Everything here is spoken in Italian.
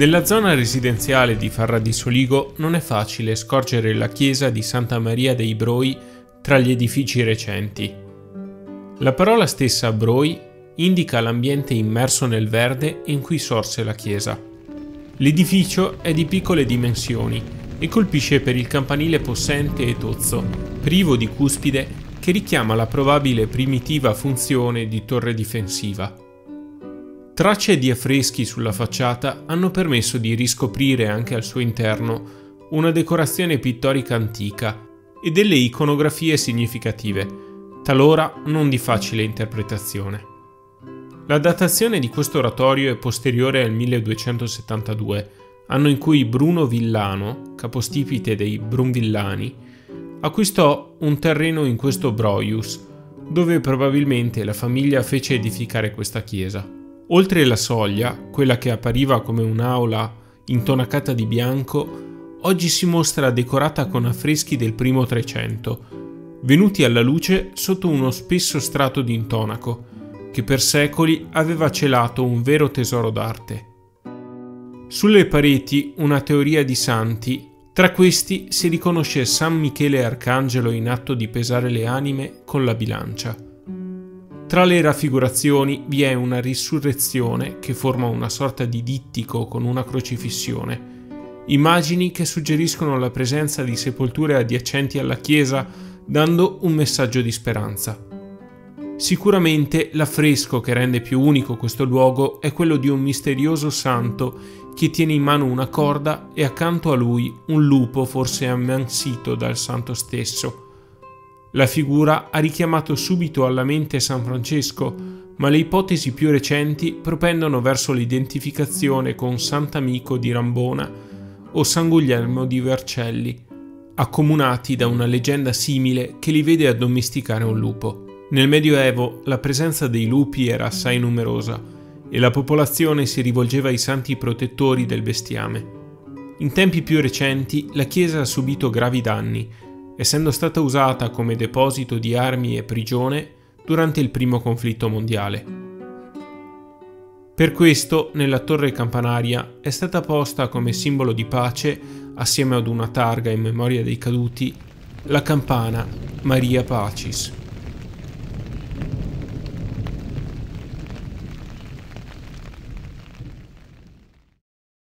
Nella zona residenziale di Farra di Soligo non è facile scorgere la chiesa di Santa Maria dei Broi tra gli edifici recenti. La parola stessa Broi indica l'ambiente immerso nel verde in cui sorse la chiesa. L'edificio è di piccole dimensioni e colpisce per il campanile possente e tozzo, privo di cuspide che richiama la probabile primitiva funzione di torre difensiva. Tracce di affreschi sulla facciata hanno permesso di riscoprire anche al suo interno una decorazione pittorica antica e delle iconografie significative, talora non di facile interpretazione. La datazione di questo oratorio è posteriore al 1272, anno in cui Bruno Villano, capostipite dei Brunvillani, acquistò un terreno in questo Broius, dove probabilmente la famiglia fece edificare questa chiesa. Oltre la soglia, quella che appariva come un'aula intonacata di bianco, oggi si mostra decorata con affreschi del primo Trecento, venuti alla luce sotto uno spesso strato di intonaco, che per secoli aveva celato un vero tesoro d'arte. Sulle pareti una teoria di santi, tra questi si riconosce San Michele Arcangelo in atto di pesare le anime con la bilancia. Tra le raffigurazioni vi è una risurrezione che forma una sorta di dittico con una crocifissione, immagini che suggeriscono la presenza di sepolture adiacenti alla chiesa dando un messaggio di speranza. Sicuramente l'affresco che rende più unico questo luogo è quello di un misterioso santo che tiene in mano una corda e accanto a lui un lupo forse ammansito dal santo stesso. La figura ha richiamato subito alla mente San Francesco, ma le ipotesi più recenti propendono verso l'identificazione con Sant'Amico di Rambona o San Guglielmo di Vercelli, accomunati da una leggenda simile che li vede addomesticare un lupo. Nel Medioevo la presenza dei lupi era assai numerosa e la popolazione si rivolgeva ai santi protettori del bestiame. In tempi più recenti la Chiesa ha subito gravi danni essendo stata usata come deposito di armi e prigione durante il primo conflitto mondiale. Per questo nella torre campanaria è stata posta come simbolo di pace, assieme ad una targa in memoria dei caduti, la campana Maria Pacis.